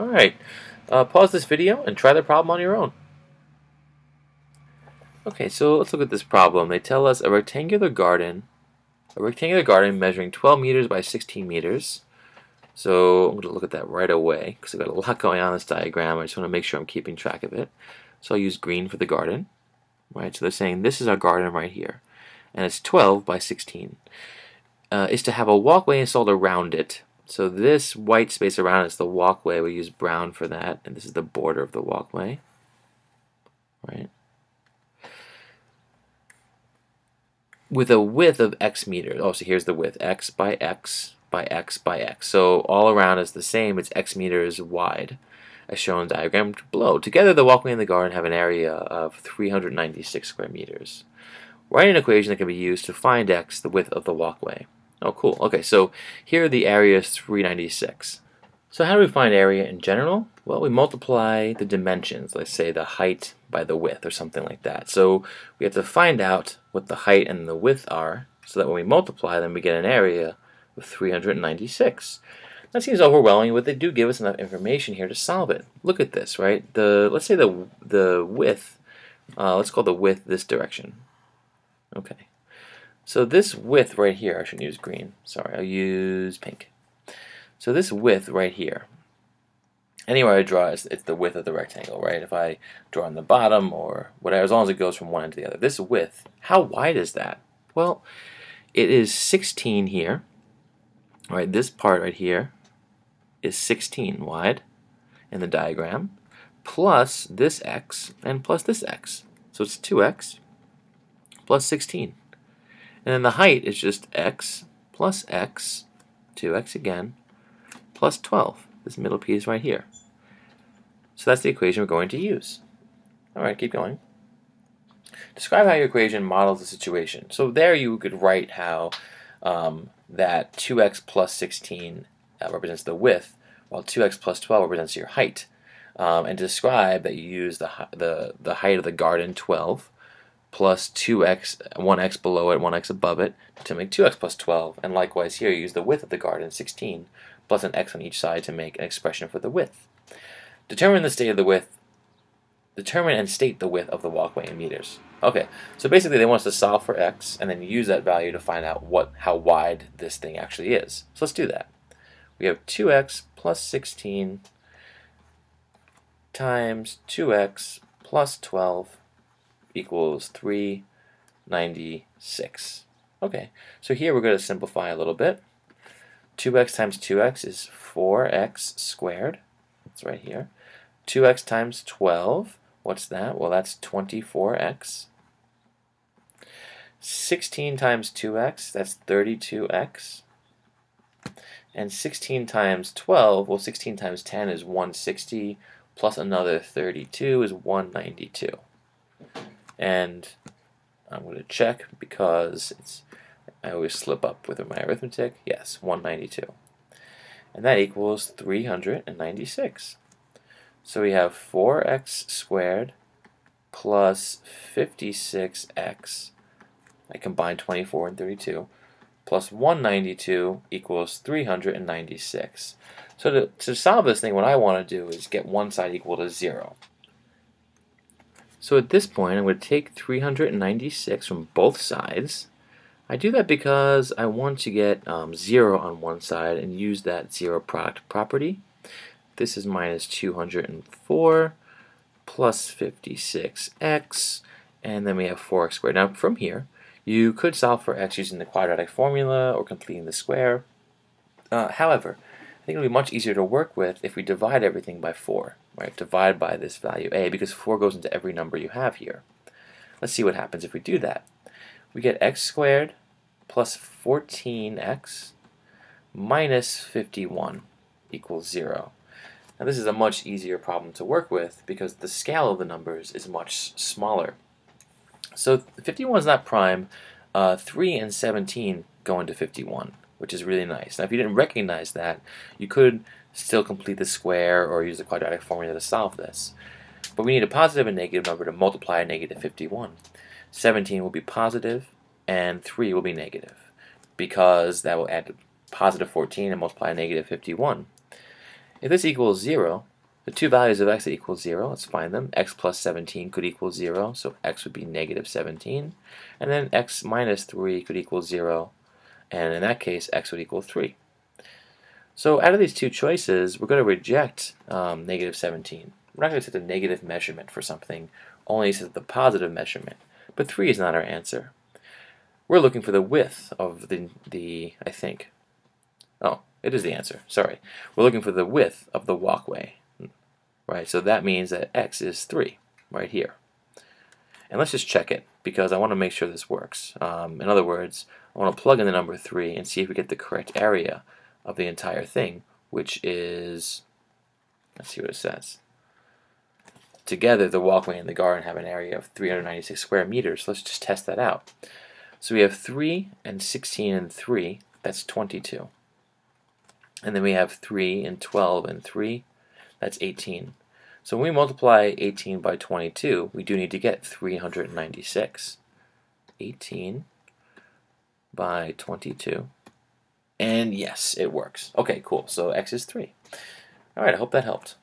Alright, uh, pause this video and try the problem on your own. Okay, so let's look at this problem. They tell us a rectangular garden, a rectangular garden measuring 12 meters by 16 meters. So I'm going to look at that right away because I've got a lot going on in this diagram. I just want to make sure I'm keeping track of it. So I'll use green for the garden. Right, so they're saying this is our garden right here. And it's 12 by 16. Uh, is to have a walkway installed around it so this white space around is the walkway. We use brown for that, and this is the border of the walkway. Right? With a width of x meters. Oh, so here's the width. x by x by x by x. So all around is the same. It's x meters wide, as shown in the diagram below. Together, the walkway and the garden have an area of 396 square meters. Write an equation that can be used to find x, the width of the walkway. Oh, cool. Okay, so here the area is 396. So how do we find area in general? Well, we multiply the dimensions, let's say the height by the width or something like that. So we have to find out what the height and the width are so that when we multiply them we get an area of 396. That seems overwhelming, but they do give us enough information here to solve it. Look at this, right? The Let's say the, the width, uh, let's call the width this direction. Okay. So this width right here, I shouldn't use green, sorry, I'll use pink. So this width right here, anywhere I draw, it's, it's the width of the rectangle, right? If I draw on the bottom or whatever, as long as it goes from one end to the other. This width, how wide is that? Well, it is 16 here, right? This part right here is 16 wide in the diagram, plus this x and plus this x. So it's 2x plus 16. And then the height is just x plus x, 2x again, plus 12. This middle piece right here. So that's the equation we're going to use. All right, keep going. Describe how your equation models the situation. So there you could write how um, that 2x plus 16 uh, represents the width, while 2x plus 12 represents your height. Um, and describe that you use the, the, the height of the garden, 12, plus 2x, 1x below it, 1x above it, to make 2x plus 12. And likewise here, use the width of the garden, 16, plus an x on each side to make an expression for the width. Determine the state of the width, determine and state the width of the walkway in meters. Okay, so basically they want us to solve for x and then use that value to find out what how wide this thing actually is. So let's do that. We have 2x plus 16 times 2x plus 12 equals 396. Okay, so here we're going to simplify a little bit. 2x times 2x is 4x squared. It's right here. 2x times 12, what's that? Well, that's 24x. 16 times 2x, that's 32x. And 16 times 12, well, 16 times 10 is 160, plus another 32 is 192 and I'm going to check because it's I always slip up with my arithmetic. Yes, 192. And that equals 396. So we have 4x squared plus 56x. I combine 24 and 32 plus 192 equals 396. So to, to solve this thing, what I want to do is get one side equal to 0. So at this point, I'm going to take 396 from both sides. I do that because I want to get um, 0 on one side and use that 0 product property. This is minus 204 plus 56x, and then we have 4x squared. Now from here, you could solve for x using the quadratic formula or completing the square. Uh, however, I think it'll be much easier to work with if we divide everything by 4 right? Divide by this value a because 4 goes into every number you have here. Let's see what happens if we do that. We get x squared plus 14x minus 51 equals 0. Now this is a much easier problem to work with because the scale of the numbers is much smaller. So 51 is not prime. Uh, 3 and 17 go into 51, which is really nice. Now if you didn't recognize that, you could still complete the square or use the quadratic formula to solve this. But we need a positive and negative number to multiply a negative 51. 17 will be positive and 3 will be negative because that will add positive 14 and multiply a negative 51. If this equals 0, the two values of x that equal 0, let's find them. x plus 17 could equal 0, so x would be negative 17. And then x minus 3 could equal 0, and in that case, x would equal 3. So out of these two choices, we're going to reject um, negative 17. We're not going to set the negative measurement for something, only set the positive measurement. But 3 is not our answer. We're looking for the width of the, the I think. Oh, it is the answer. Sorry. We're looking for the width of the walkway. Right, so that means that x is 3 right here. And let's just check it because I want to make sure this works. Um, in other words, I want to plug in the number 3 and see if we get the correct area of the entire thing, which is, let's see what it says. Together, the walkway and the garden have an area of 396 square meters. Let's just test that out. So we have 3 and 16 and 3, that's 22. And then we have 3 and 12 and 3, that's 18. So when we multiply 18 by 22, we do need to get 396. 18 by 22. And yes, it works. Okay, cool. So x is 3. All right, I hope that helped.